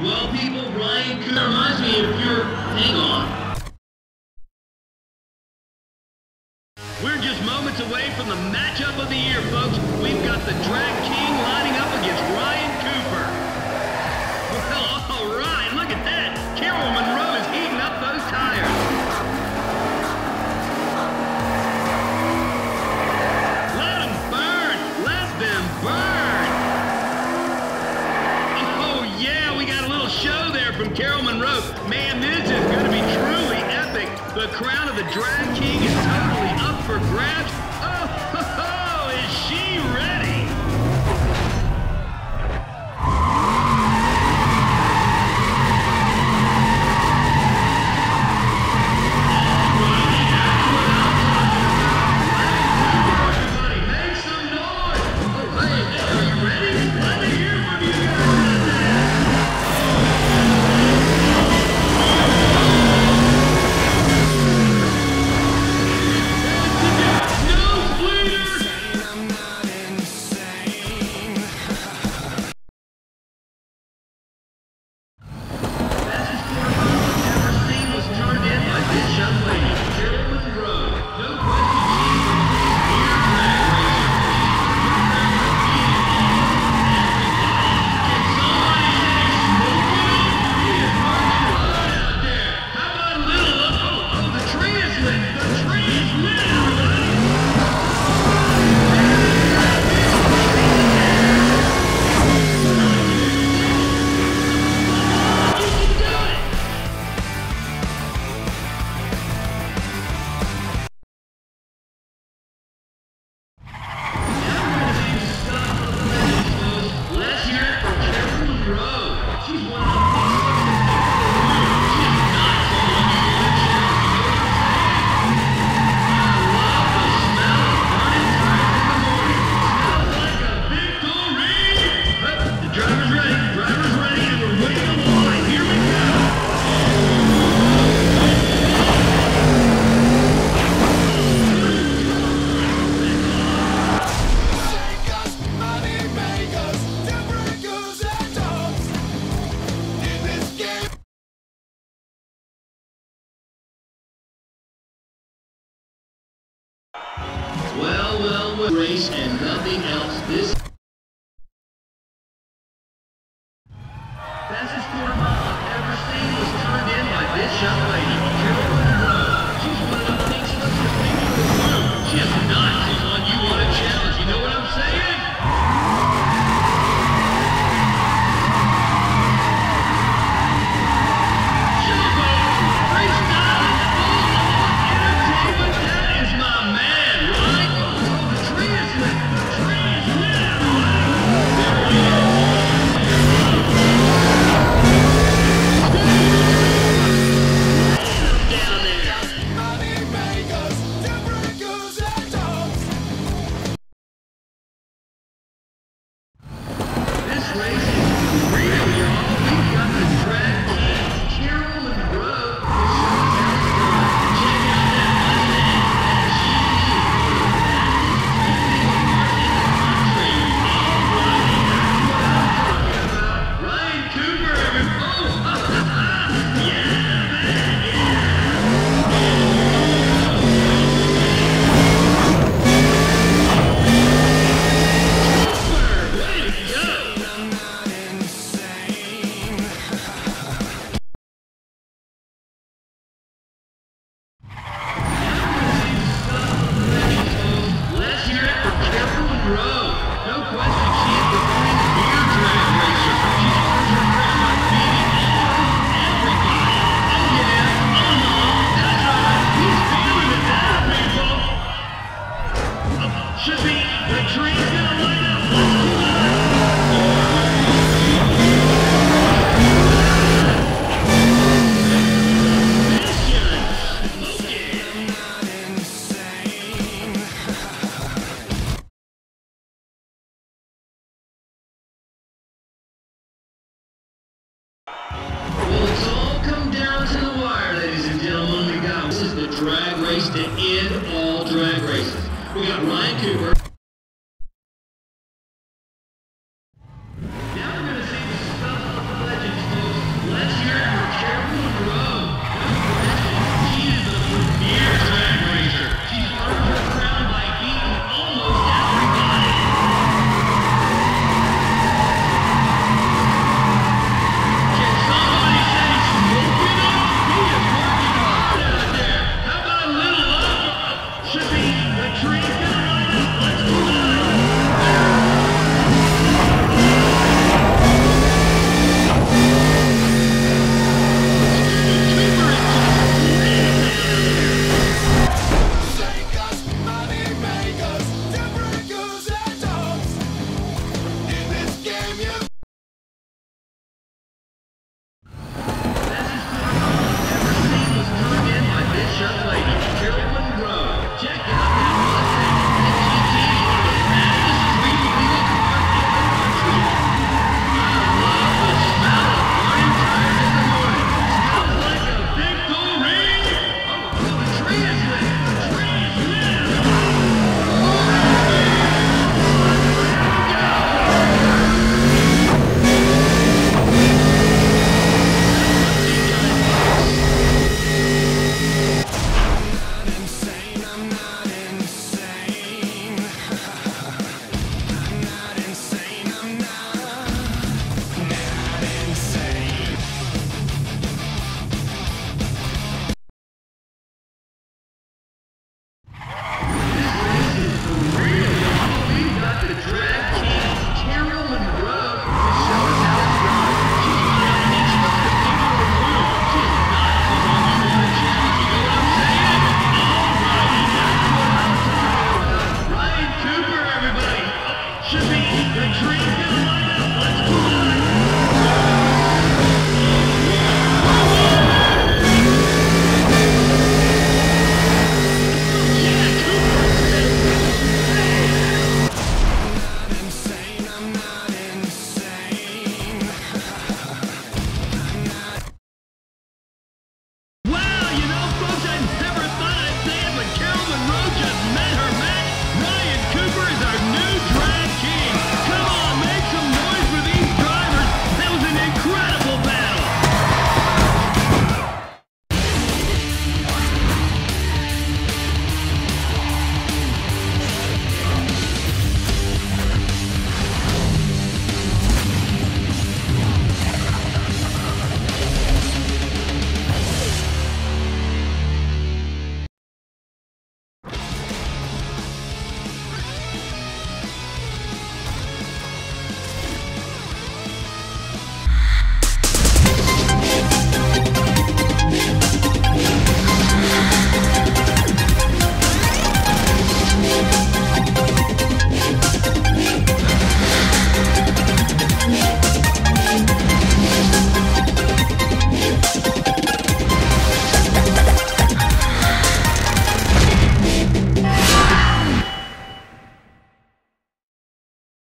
Well, people, Ryan Coon reminds me of your hang on. We're just moments away from the matchup of the year, folks. We've got the drag king. Mad King is totally up for grabs. She's one well, well, race and nothing else. This drag race to end all drag races. We got Ryan Cooper.